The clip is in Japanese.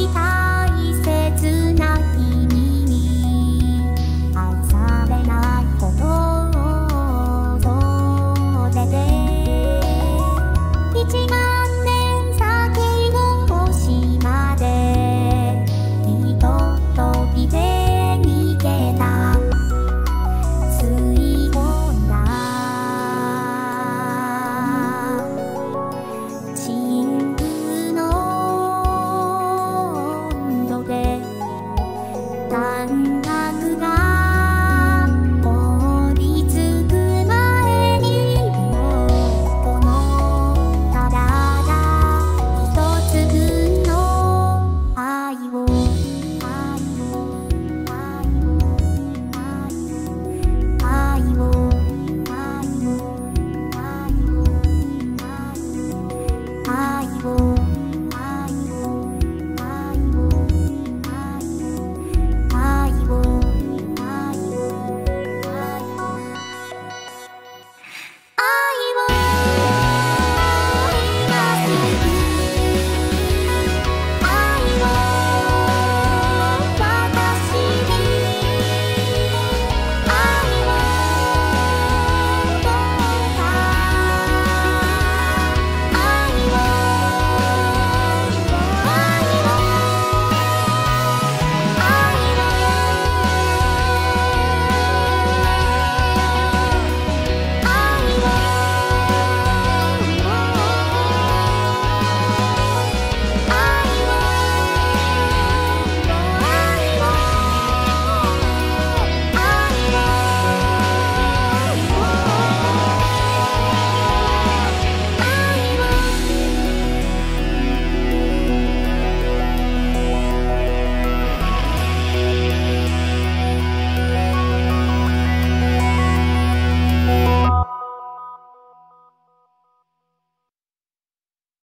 した fool.